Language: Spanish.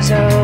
chao.